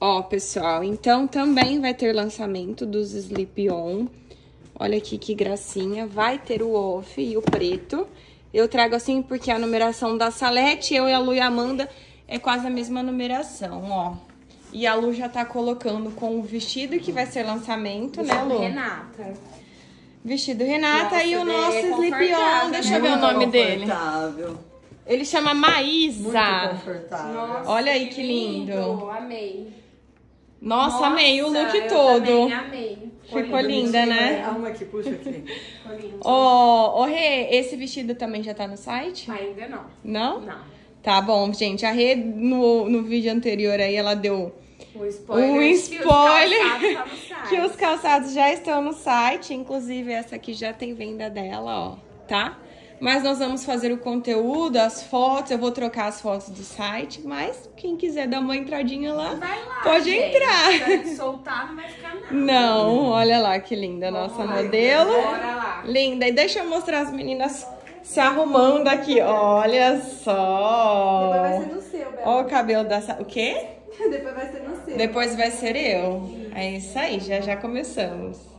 Ó, pessoal, então também vai ter lançamento dos Sleep On. Olha aqui que gracinha. Vai ter o off e o preto. Eu trago assim porque a numeração da Salete, eu e a Lu e a Amanda é quase a mesma numeração, ó. E a Lu já tá colocando com o vestido que vai ser lançamento, né, Lu? Renata. Vestido Renata Nossa, e o dele nosso é Sleep On. Deixa eu ver o Muito nome dele. confortável. Ele chama Muito Maísa. confortável. Nossa, Olha aí que lindo. Amei. Nossa, amei o look eu todo. também amei. Ficou linda, né? Arruma aqui, puxa aqui. Ficou lindo. Ô, ô Rê, esse vestido também já tá no site? Ainda não. Não? Não. Tá bom, gente. A Rê, no, no vídeo anterior aí, ela deu O spoiler. Um que os spoiler tá que os calçados já estão no site. Inclusive, essa aqui já tem venda dela, ó, tá? Mas nós vamos fazer o conteúdo, as fotos. Eu vou trocar as fotos do site, mas quem quiser dar uma entradinha lá, lá, pode gente. entrar. Se soltar, não vai ficar nada. Não, olha lá que linda a nossa lá, modelo. Bora lá. Linda. E deixa eu mostrar as meninas se arrumando aqui. Olha só. Depois vai ser no seu, Bela. Ó o cabelo da... O quê? Depois vai ser no seu. Depois vai ser eu. É isso aí, já já começamos.